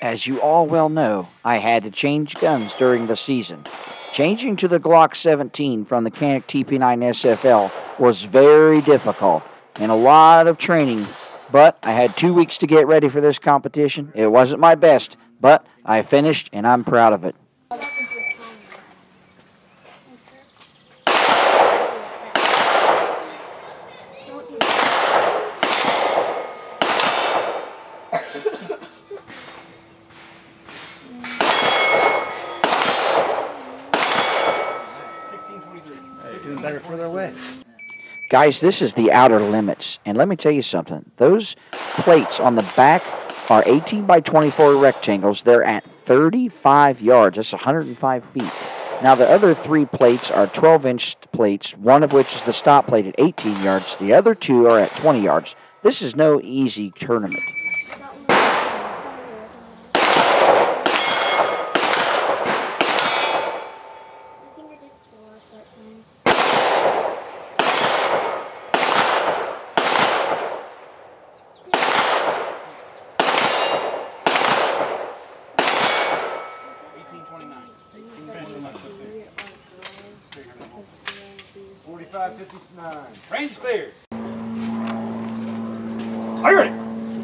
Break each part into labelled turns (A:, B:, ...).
A: As you all well know, I had to change guns during the season. Changing to the Glock 17 from the Canik TP9 SFL was very difficult and a lot of training, but I had two weeks to get ready for this competition. It wasn't my best, but I finished and I'm proud of it.
B: Better further away.
A: Guys, this is the outer limits. And let me tell you something. Those plates on the back are 18 by 24 rectangles. They're at 35 yards. That's 105 feet. Now, the other three plates are 12 inch plates, one of which is the stop plate at 18 yards. The other two are at 20 yards. This is no easy tournament.
B: Forty-five fifty-nine.
C: Range is clear. Are you ready?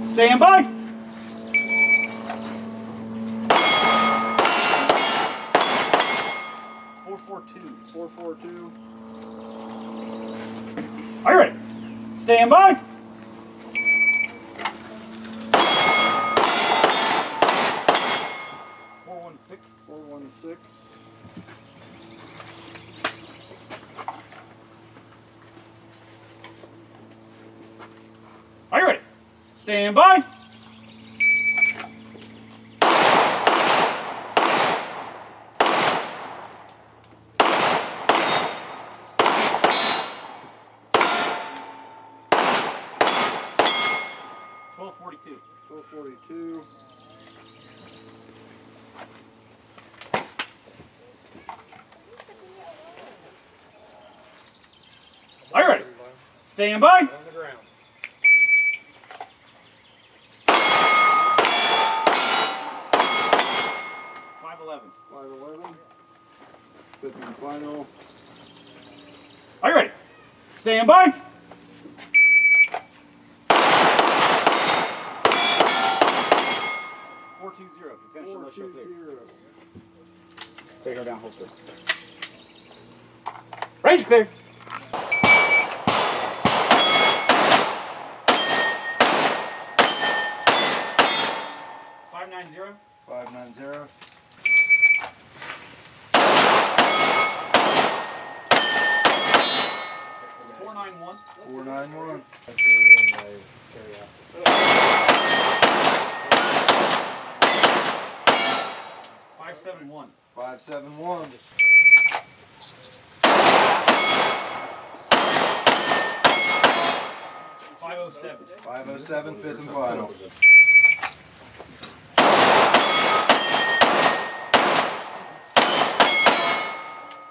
C: Stand by.
B: Four four two. Four four two.
C: Are you ready? Stand by. Four one six.
B: Four one six.
C: Are you ready? Stand by. Twelve forty-two.
B: Four forty-two.
C: Are you ready? Stand by.
B: On the ground.
C: Five eleven.
B: Five eleven. Fifth and final.
C: Are you ready? Stand by. Four two zero. Finish
B: Four
C: unless you're clear.
B: zero.
C: Take her down, holster. Range clear. Five nine zero.
B: Five nine zero.
C: Four nine one.
B: Four nine one.
C: Five seven one.
B: Five seven one.
C: Five oh seven.
B: Five oh seven. Fifth and final.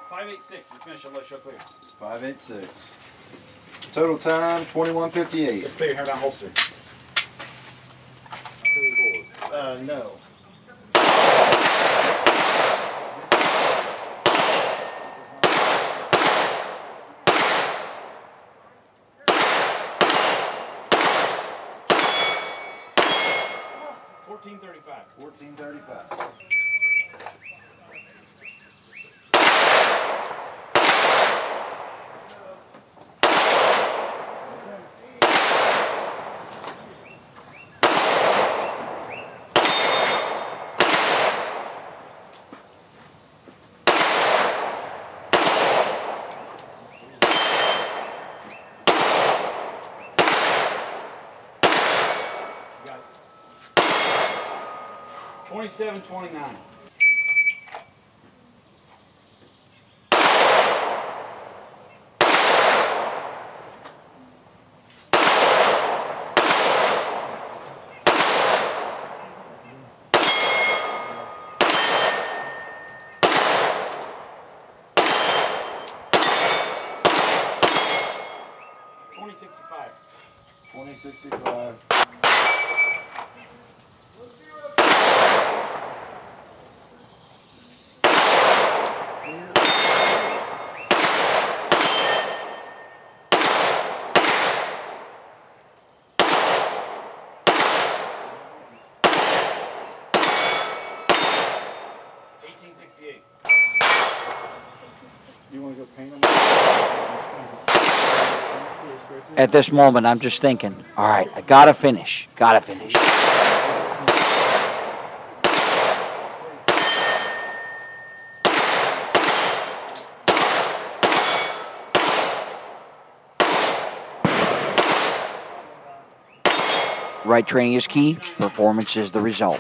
C: Five eight six. You finish unless you're clear.
B: Five eight six. Total time twenty-one fifty-eight.
C: Clear. Hair down, holster.
B: Uh, no.
C: 1435.
B: 1435. 27,
C: 29. Twenty sixty five. Twenty
B: sixty five.
A: At this moment, I'm just thinking, all right, I gotta finish, gotta finish. Right training is key, performance is the result.